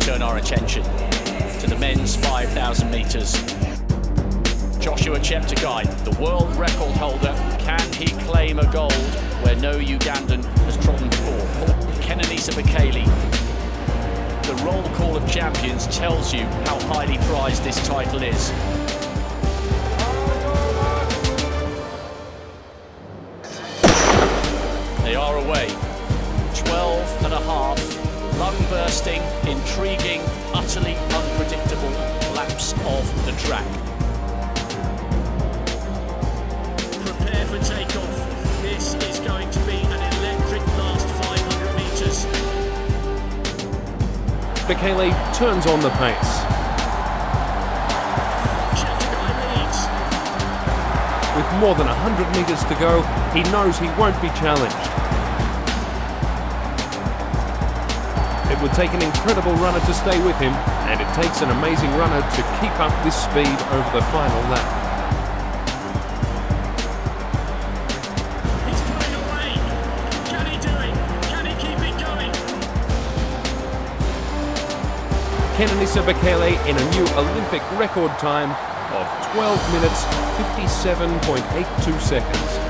turn our attention to the men's 5,000 metres. Joshua Cheptegei, the world record holder, can he claim a gold where no Ugandan has trodden before? Kenenisa Bekele, the roll call of champions tells you how highly prized this title is. They are away. 12 and a half, bursting, intriguing, utterly unpredictable laps of the track. Prepare for takeoff. This is going to be an electric last 500 metres. Bekele turns on the pace. With more than 100 metres to go, he knows he won't be challenged. It would take an incredible runner to stay with him, and it takes an amazing runner to keep up this speed over the final lap. He's pulling away. Can he do it? Can he keep it going? Kenenisa Bekele in a new Olympic record time of 12 minutes 57.82 seconds.